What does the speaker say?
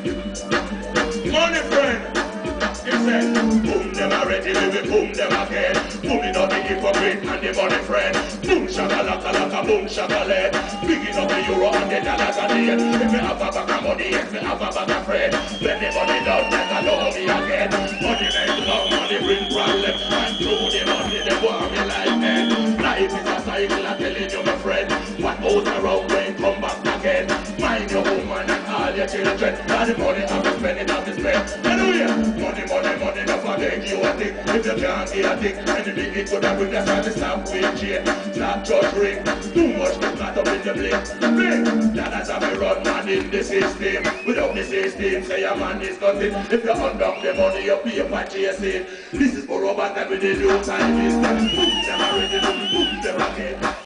Money friend. He said, boom them already, we will boom them again. Booming up the hypocrite and the money friend. Boom shakalaka laka, boom shakalaka. Picking up the euro and the dollars and the yen. If me have a bag of money, yes, me have a bag of friend. When the money down, I love me again. Money make love, money bring problems. And through the money, they want me like men. Life is a cycle, I'm telling you, my friend. What goes around, your children. All the money I'm spending, I'm spend. Hallelujah. Money, money, money, don't forget you a thing. If you can't get a thing, and you big it could have bring the service stamp with chain. Black church ring. Too much to cut up in the blink. Blink. That how we run man in the system. Without the system, say a man is nothing. If you undock the money, you pay for chasing. This is for Robert and with the new time is boom, them again.